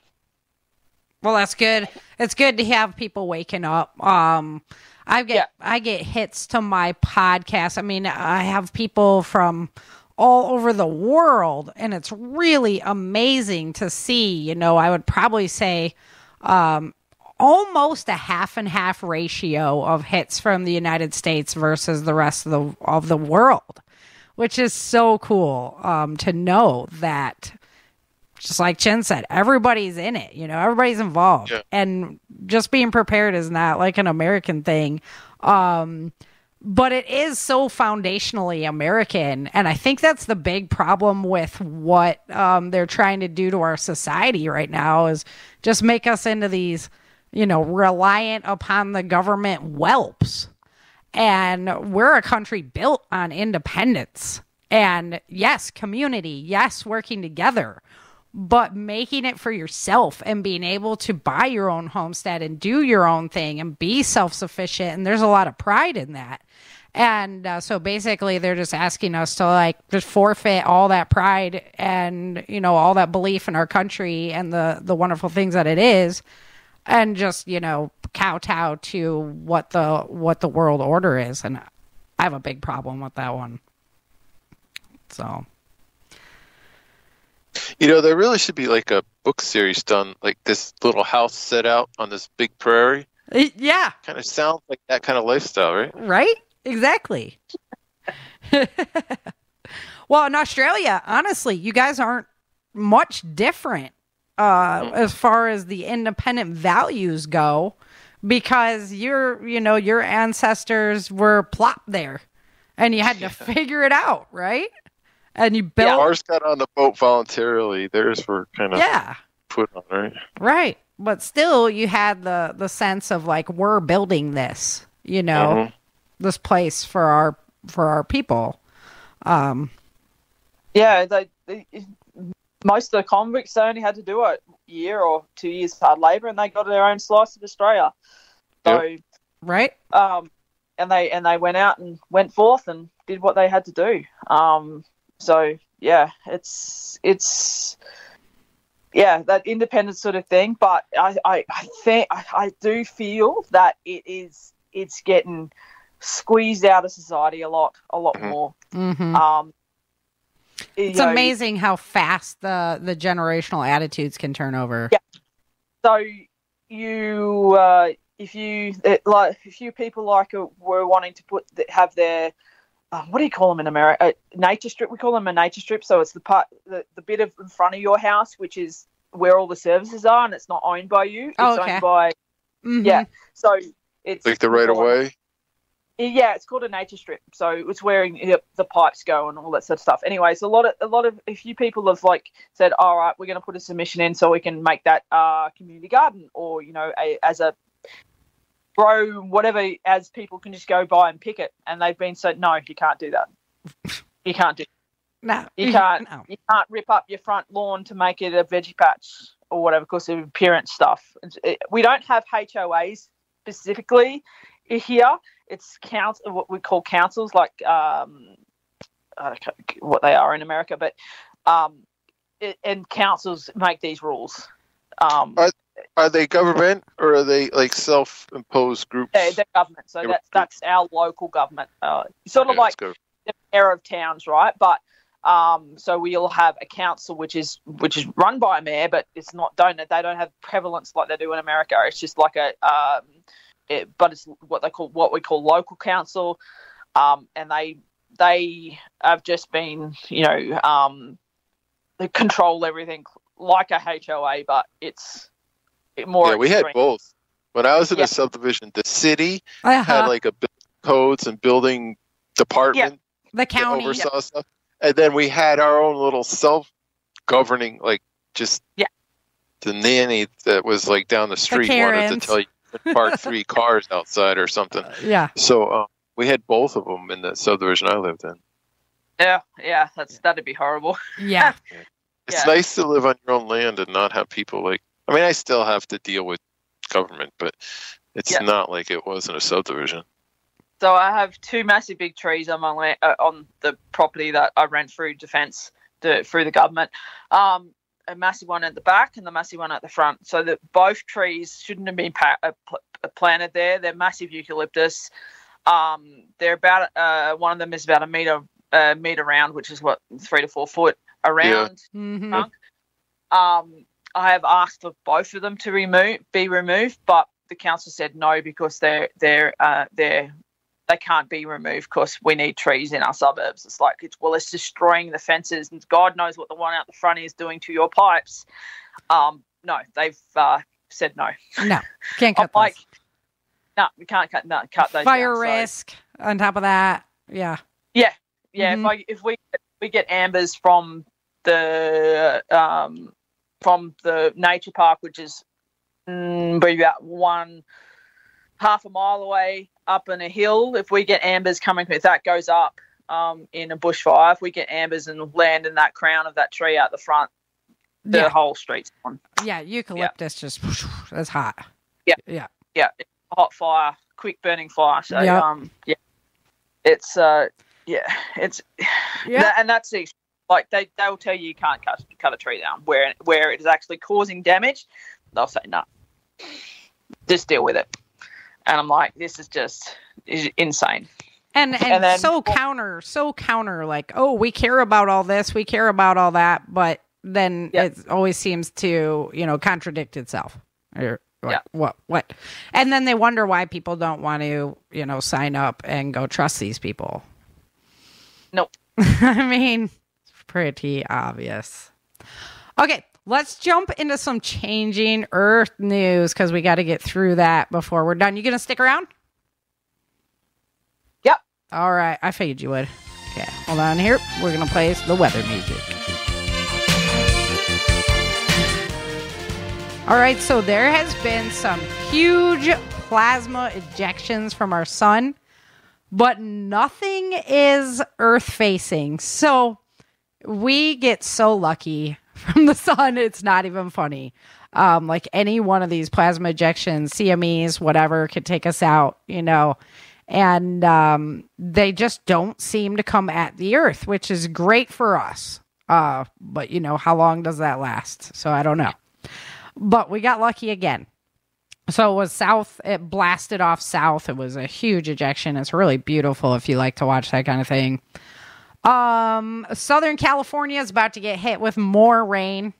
Well, that's good. It's good to have people waking up. Um, I get Yeah. I get hits to my podcast. I mean, I have people from all over the world, and it's really amazing to see. You know, I would probably say um, almost a half and half ratio of hits from the United States versus the rest of the of the world, which is so cool um, to know that just like Chen said, everybody's in it. You know, everybody's involved, Yeah. and just being prepared is not like an American thing. Um, but it is so foundationally American, and I think that's the big problem with what um, they're trying to do to our society right now is just make us into these, you know, reliant upon the government whelps and we're a country built on independence. And yes community yes working together but making it for yourself and being able to buy your own homestead and do your own thing and be self-sufficient. And there's a lot of pride in that. And uh, so basically they're just asking us to like just forfeit all that pride and you know all that belief in our country and the the wonderful things that it is and just you know kowtow to what the what the world order is. And i have a big problem with that one. So. You know, there really should be like a book series done, like this little house set out on this big prairie. Yeah. Kind of sounds like that kind of lifestyle, right? right? Exactly. Well in australia honestly you guys aren't much different uh as far as the independent values go because your you know your ancestors were plopped there and you had to figure it out right and you built Ours got on the boat voluntarily. Theirs were kind of yeah put on, right? Right. But still you had the the sense of like we're building this, you know, Mhm. this place for our for our people. Um Yeah, they, they most of the convicts they only had to do a year or two years hard labour, and they got their own slice of Australia. So, right? um, and they and they went out and went forth and did what they had to do. Um, so yeah, it's it's yeah that independent sort of thing. But I I, I think I, I do feel that it is it's getting squeezed out of society a lot a lot Mhm. more. Mhm. Um, It's you know, amazing how fast the the generational attitudes can turn over. Yeah. So you, uh, if you it, like, a few people like uh, were wanting to put have their uh, what do you call them in America? Uh, nature strip. We call them a nature strip. So it's the part, the, the bit of in front of your house, which is where all the services are, and it's not owned by you. It's Oh, okay. owned by Mhm. yeah. So it's Like the right of way. Yeah, it's called a nature strip. So it's where you the pipes go and all that sort of stuff. Anyways, a lot of a lot of a few people have like said, all right, we're going to put a submission in so we can make that uh, community garden, or you know, a, as a grow whatever, as people can just go by and pick it. And they've been said, no, you can't do that. You can't do. No. You can't. No. You can't rip up your front lawn to make it a veggie patch or whatever because of appearance stuff. It- we don't have HOAs specifically here. It's council, what we call councils, like um, I don't know what they are in America, but um, it, and councils make these rules. Um, Are- Are they government or are they like self-imposed groups? they're, they're government, so Yeah, that's that's our local government. Uh, sort of Okay, like the mayor of towns, right? But um, so we'll have a council which is which is run by a mayor, but it's not don't they don't have prevalence like they do in America. It's just like a um, it, but it's what they call what we call local council, um, and they they have just been, you know, um, they control everything like a HOA, but it's more. yeah, we had both. When I was in Yeah. a subdivision, the city Uh-huh. had like a codes and building department Yeah. the county. oversaw stuff, and then we had our own little self-governing, like just Yeah. the nanny that was like down the street wanted to tell you to park three cars outside or something. Yeah. So um, we had both of them in the subdivision I lived in. Yeah, yeah, that's that'd be horrible. Yeah. It's Yeah. nice to live on your own land and not have people like. I mean, I still have to deal with government, but it's Yeah. not like it was in a subdivision. So I have two massive big trees on my land, uh, on the property that I rent through defence to, through the government. Um, a massive one at the back and the massive one at the front. So that both trees shouldn't have been pa- uh, pl- uh, planted there. They're massive eucalyptus. Um, they're about uh, one of them is about a meter uh, meter round, which is what three to four foot around. Mhm. Um, I have asked for both of them to remove be removed, but the council said no because they're they're uh, they're they can't be removed because we need trees in our suburbs. It's like it's well, it's destroying the fences, and God knows what the one out the front is doing to your pipes. Um, no, they've uh, said no. No. Can't cut like, those. no, we can't cut no cut those Fire down, so- risk on top of that. Yeah. Yeah, Mhm. if I if we we get ambers from the um from the nature park, which is mm, about one half a mile away up in a hill. If we get ambers coming, if that goes up um, in a bushfire, if we get ambers and land in that crown of that tree out the front, the Yeah. whole street's on. Yeah. Eucalyptus just that's hot. Yeah. Yeah. Yeah, hot fire, quick burning fire. So Yeah. um, yeah, it's uh, yeah, it's Yeah. That- and that's the like they they'll tell you you can't cut cut a tree down where where it is actually causing damage. They'll say no, just deal with it. And I'm like, this is just insane. And and, And then- so counter, so counter, like, oh, we care about all this, we care about all that, but then Yeah. it always seems to, you know, contradict itself. Or Yeah. what what? And then they wonder why people don't want to, you know, sign up and go trust these people. Nope. I mean, it's pretty obvious. Okay, let's jump into some changing Earth news because we got to get through that before we're done. You gonna stick around? Yep. All right, I figured you would. Okay, hold on here. We're gonna play the weather music. All right, so there has been some huge plasma ejections from our sun, but nothing is Earth facing. So we get so lucky from the sun, it's not even funny. Um, like any one of these plasma ejections, CMEs, whatever, could take us out, you know. And um, they just don't seem to come at the Earth, which is great for us. Uh, but you know, how long does that last? So I don't know. But we got lucky again. So it was south, it blasted off south. It was a huge ejection. It's really beautiful if you like to watch that kind of thing. Um, Southern California is about to get hit with more rain.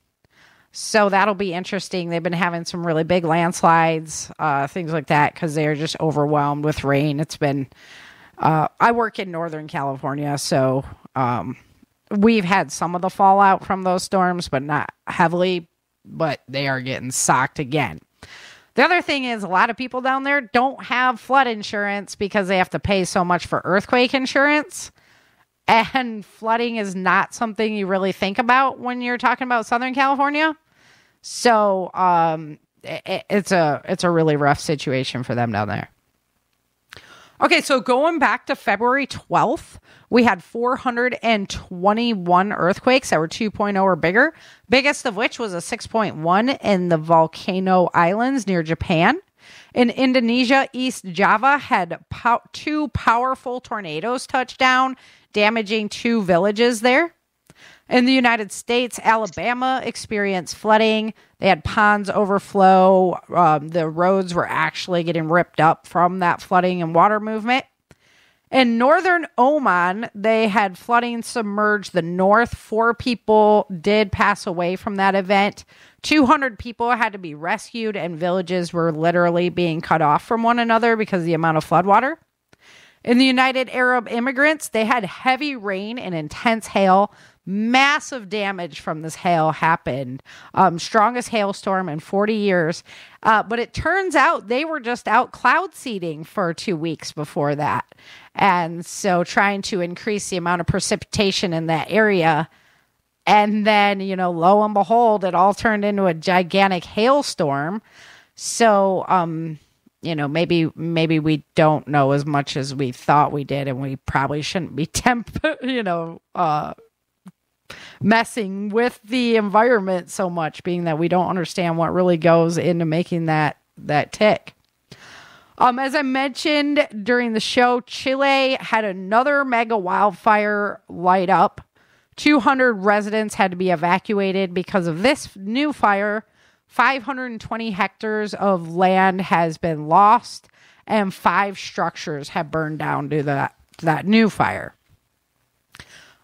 So that'll be interesting. They've been having some really big landslides, uh, things like that, because they're just overwhelmed with rain. It's been, uh, I work in Northern California, so um, we've had some of the fallout from those storms, but not heavily. But they are getting socked again. The other thing is, a lot of people down there don't have flood insurance because they have to pay so much for earthquake insurance. And flooding is not something you really think about when you're talking about Southern California. So um, it, it's a it's a really rough situation for them down there. Okay, so going back to February 12th, we had 421 earthquakes that were 2.0 or bigger, biggest of which was a 6.1 in the Volcano Islands near Japan. In Indonesia, East Java had two powerful tornadoes touch down, damaging two villages there. In the United States, Alabama experienced flooding. They had ponds overflow. Um, the roads were actually getting ripped up from that flooding and water movement. In northern Oman, they had flooding submerged the north. Four people did pass away from that event. 200 people had to be rescued, and villages were literally being cut off from one another because of the amount of floodwater. In the United Arab Emirates, they had heavy rain and intense hail. Massive damage from this hail happened. Um, strongest hailstorm in 40 years. Uh, but it turns out they were just out cloud seeding for two weeks before that. And so trying to increase the amount of precipitation in that area. And then, you know, lo and behold, it all turned into a gigantic hailstorm. So, um, you know, maybe maybe we don't know as much as we thought we did, and we probably shouldn't be temp, you know, uh, messing with the environment so much, being that we don't understand what really goes into making that that tick. Um, as I mentioned during the show, Chile had another mega wildfire light up. 200 residents had to be evacuated because of this new fire. 520 hectares of land has been lost, and five structures have burned down due to that, that new fire.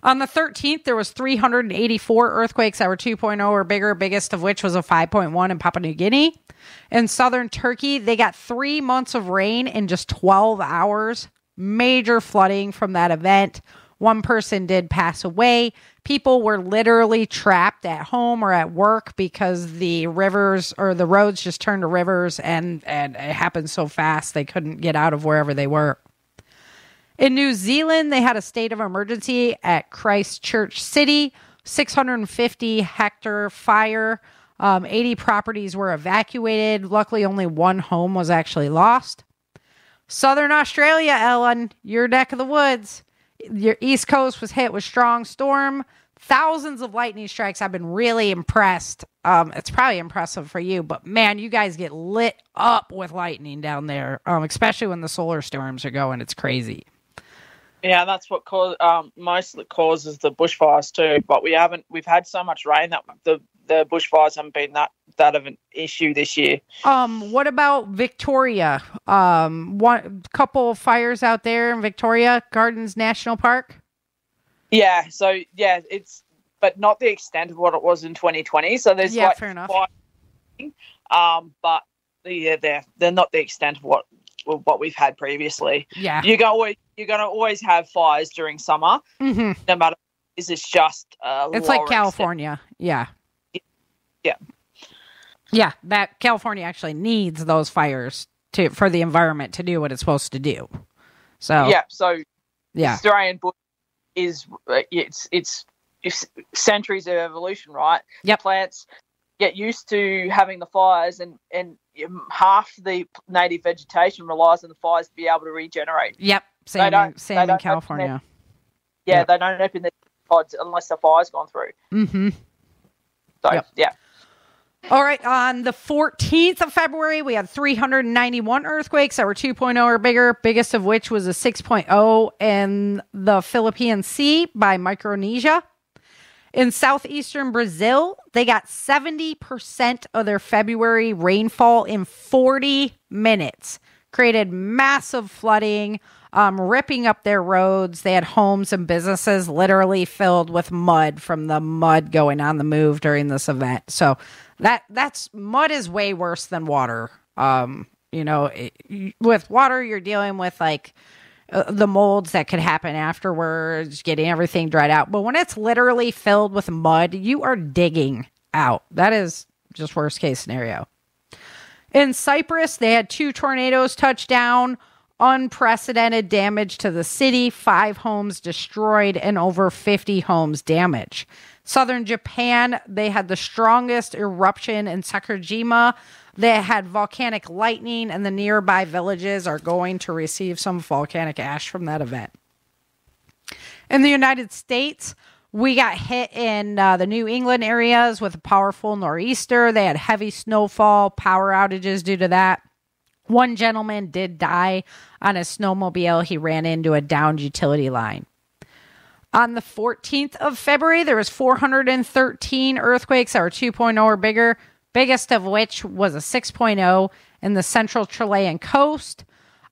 On the 13th, there was 384 earthquakes that were 2.0 or bigger, biggest of which was a 5.1 in Papua New Guinea. In southern Turkey, they got three months of rain in just 12 hours. Major flooding from that event. One person did pass away. People were literally trapped at home or at work because the rivers or the roads just turned to rivers and, and it happened so fast they couldn't get out of wherever they were. In New Zealand, they had a state of emergency at Christchurch City, 650 hectare fire. Um, 80 properties were evacuated. Luckily, only one home was actually lost. Southern Australia, Ellen, your neck of the woods. Your East Coast was hit with strong storm. Thousands of lightning strikes. I've been really impressed. Um, it's probably impressive for you, but man, you guys get lit up with lightning down there, um, especially when the solar storms are going. It's crazy. Yeah, that's what cause, um, mostly causes the bushfires too. But we haven't. We've had so much rain that the the bushfires haven't been that that of an issue this year. Um, what about Victoria? Um, one couple of fires out there in Victoria Gardens National Park. Yeah. So yeah, it's but not the extent of what it was in 2020. So there's Yeah, like fair enough. fire- um, but yeah, they're they're not the extent of what what we've had previously. Yeah. Gonna always you're gonna always have fires during summer, hmm no matter. Is it's just uh, It's like extent. California. Yeah. Yeah. Yeah. That California actually needs those fires to for the environment to do what it's supposed to do. So Yeah. So yeah. Australian bush is uh, it's it's it's centuries of evolution, right? Yeah, Plants get used to having the fires, and and um, half the native vegetation relies on the fires to be able to regenerate. Yep. Same in, don't- same in California. Yeah, Yep. they don't open the pods unless the fire's gone through. Mm-hmm. So Yep. yeah, All right, on the 14th of February, we had 391 earthquakes that were 2.0 or bigger, biggest of which was a 6.0 in the Philippine Sea by Micronesia. In southeastern Brazil, they got 70% of their February rainfall in 40 minutes, created massive flooding, um, ripping up their roads. They had homes and businesses literally filled with mud from the mud going on the move during this event. So that that's mud is way worse than water. Um, you know, it, with water, you're dealing with like uh, the molds that could happen afterwards, getting everything dried out. But when it's literally filled with mud, you are digging out. That is just worst case scenario. In Cyprus, they had two tornadoes touch down, unprecedented damage to the city, five homes destroyed, and over 50 homes damaged. Southern Japan, they had the strongest eruption in Sakurajima. They had volcanic lightning, and the nearby villages are going to receive some volcanic ash from that event. In the United States, we got hit in uh, the New England areas with a powerful nor'easter. They had heavy snowfall, power outages due to that. One gentleman did die on a snowmobile. He ran into a downed utility line. On the 14th of February, there was 413 earthquakes that were 2.0 or bigger, biggest of which was a 6.0 in the central Chilean coast.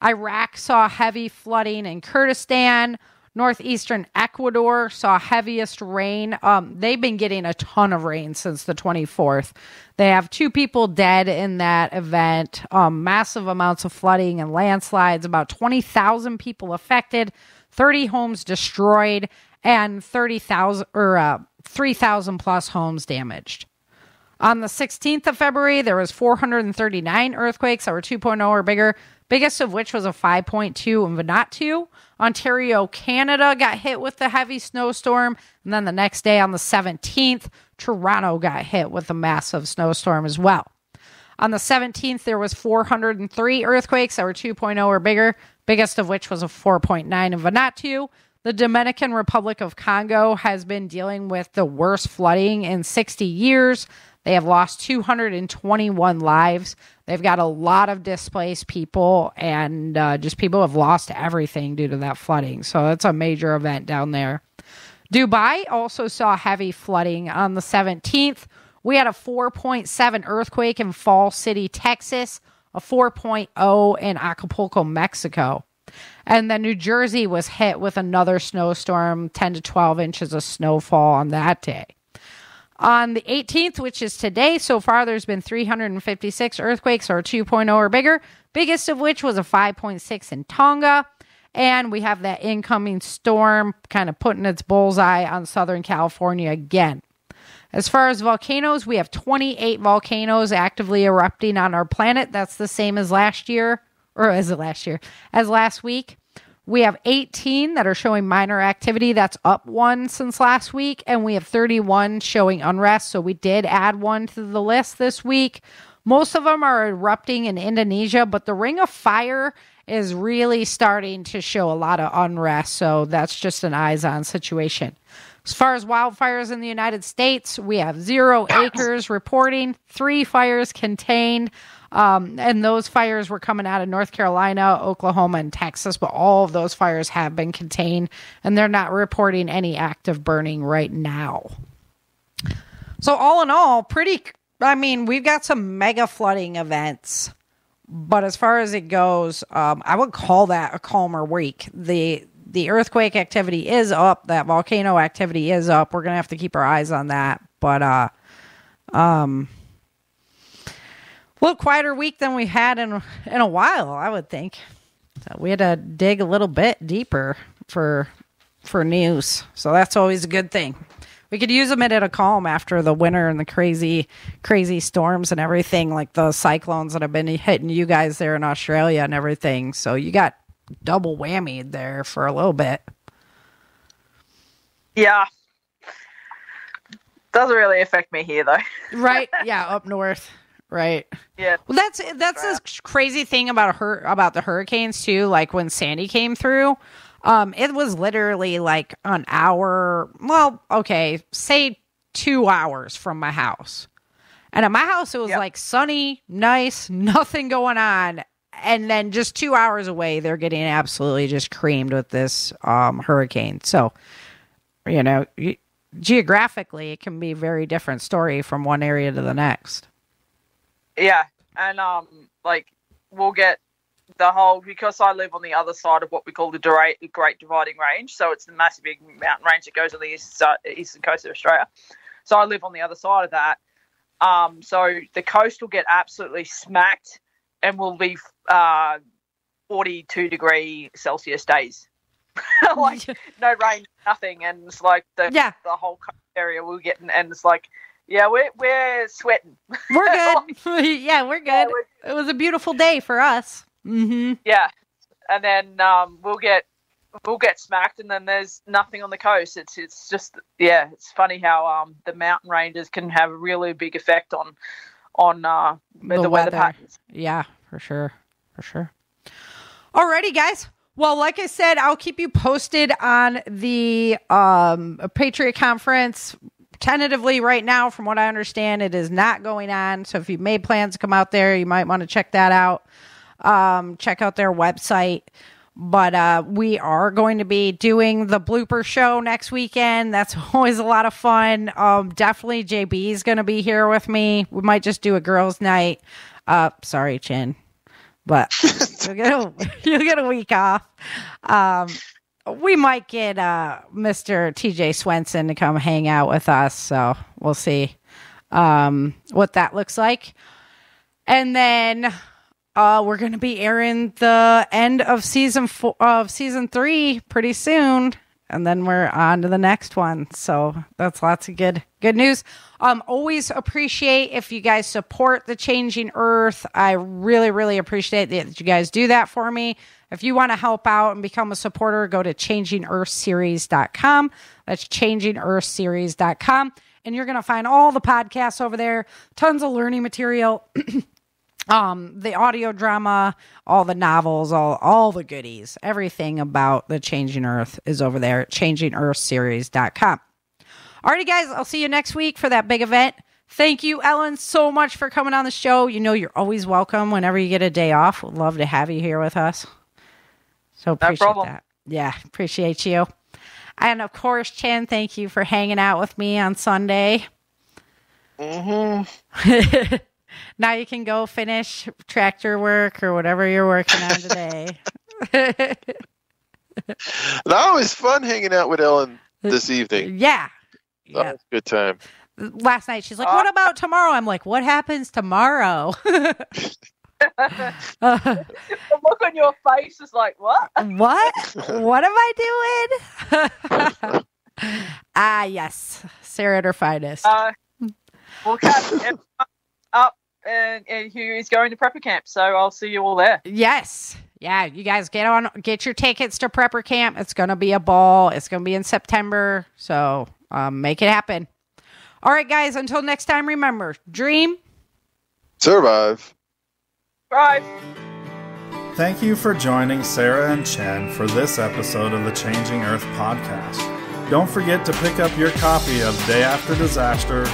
Iraq saw heavy flooding in Kurdistan. Northeastern Ecuador saw heaviest rain. Um, they've been getting a ton of rain since the 24th. They have two people dead in that event, um, massive amounts of flooding and landslides, about 20,000 people affected, 30 homes destroyed, and 30,000 or uh, 3,000 plus homes damaged. On the 16th of February, there was 439 earthquakes that were 2.0 or bigger, biggest of which was a 5.2 in Vanuatu. Ontario, Canada got hit with the heavy snowstorm. And then the next day on the 17th, Toronto got hit with a massive snowstorm as well. On the 17th, there was 403 earthquakes that were 2.0 or bigger, biggest of which was a 4.9 in Vanuatu. The Dominican Republic of Congo has been dealing with the worst flooding in 60 years. They have lost 221 lives. They've got a lot of displaced people, and uh, just people have lost everything due to that flooding. So it's a major event down there. Dubai also saw heavy flooding on the 17th. We had a 4.7 earthquake in Fall City, Texas, a 4.0 in Acapulco, Mexico. And then New Jersey was hit with another snowstorm, 10 to 12 inches of snowfall on that day. On the 18th, which is today, so far there's been 356 earthquakes or 2.0 or bigger, biggest of which was a 5.6 in Tonga. And we have that incoming storm kind of putting its bullseye on Southern California again. As far as volcanoes, we have 28 volcanoes actively erupting on our planet. That's the same as last year, or as last year, as last week. We have 18 that are showing minor activity. That's up one since last week. And we have 31 showing unrest. So we did add one to the list this week. Most of them are erupting in Indonesia, but the Ring of Fire is really starting to show a lot of unrest. So that's just an eyes on situation. As far as wildfires in the United States, we have zero acres reporting, three fires contained. Um, and those fires were coming out of North Carolina, Oklahoma, and Texas, but all of those fires have been contained, and they're not reporting any active burning right now. So, all in all, pretty, I mean, we've got some mega flooding events, but as far as it goes, um, I would call that a calmer week. The the earthquake activity is up, that volcano activity is up. We're gonna have to keep our eyes on that, but uh, um, a little quieter week than we had in in a while, I would think. So we had to dig a little bit deeper for for news, so that's always a good thing. We could use a minute of calm after the winter and the crazy, crazy storms and everything, like the cyclones that have been hitting you guys there in Australia and everything. So you got double whammy there for a little bit. Yeah. Doesn't really affect me here though. right? Yeah, up north. Right. Yeah. Well, that's that's the crazy thing about her about the hurricanes too. Like when Sandy came through, um, it was literally like an hour. Well, okay, say two hours from my house, and at my house it was Yep. like sunny, nice, nothing going on. And then just two hours away, they're getting absolutely just creamed with this um, hurricane. So, you know, geographically, it can be a very different story from one area to the next. Yeah, and um, like we'll get the whole because I live on the other side of what we call the Great Dividing Range. So it's the massive big mountain range that goes on the east, uh, eastern coast of Australia. So I live on the other side of that. Um, so the coast will get absolutely smacked, and will be uh, forty-two degree Celsius days. like no rain, nothing, and it's like the Yeah. the whole area will get, and it's like, yeah, we're we're sweating. We're good. yeah, we're Yeah, good. we're- It was a beautiful day for us. Mm-hmm. Yeah, and then um, we'll get we'll get smacked, and then there's nothing on the coast. It's it's just yeah, it's funny how um, the mountain ranges can have a really big effect on on uh, the, The weather weather. patterns. Yeah, for sure. For sure. Alrighty, guys. Well, like I said, I'll keep you posted on the um, Patriot Conference. Tentatively, right now, from what I understand, it is not going on. So if you've made plans to come out there, you might want to check that out. Um, check out their website. But uh, we are going to be doing the blooper show next weekend. That's always a lot of fun. Um, definitely, JB is going to be here with me. We might just do a girls' night. Uh, sorry, Chin, but you'll get a, get a week off. Um, we might get uh, Mr. TJ Swenson to come hang out with us. So we'll see um, what that looks like. And then uh, we're going to be airing the end of season four of season three pretty soon, and then we're on to the next one. So that's lots of good good news. Um, always appreciate if you guys support the Changing Earth. I really really appreciate that you guys do that for me. If you want to help out and become a supporter, go to changingearthseries.com. That's changingearthseries.com. And you're going to find all the podcasts over there, tons of learning material. um the audio drama all the novels all all the goodies everything about the changing earth is over there at changingearthseries.com alrighty guys i'll see you next week for that big event thank you ellen so much for coming on the show you know you're always welcome whenever you get a day off we'd love to have you here with us so appreciate problem. that yeah appreciate you and of course chen thank you for hanging out with me on sunday Mm-hmm. now you can go finish tractor work or whatever you're working on today. That was fun hanging out with Ellen this evening. yeah. That Yeah. was a good time. Last night she's like, "What about tomorrow?" I'm like, "What happens tomorrow?" The look on your face is like, what? what? What am I doing? ah, yes. Sara at her finest. Uh, we'll catch up, and, and who is going to prepper camp. So I'll see you all there. Yes. Yeah, you guys get on get your tickets to prepper camp. It's going to be a ball. It's going to be in September. So, um, make it happen. All right, guys, until next time remember, dream Survive. Bye. Thank you for joining Sara and Chen for this episode of the Changing Earth podcast. Don't forget to pick up your copy of Day After Disaster,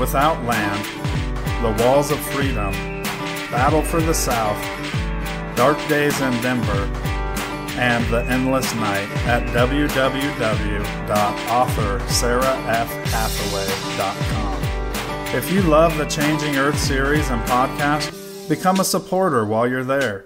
Without Land, The Walls of Freedom, Battle for the South, Dark Days in Denver, and The Endless Night at www.authorSaraFHathaway.com. If you love the Changing Earth series and podcast, become a supporter while you're there.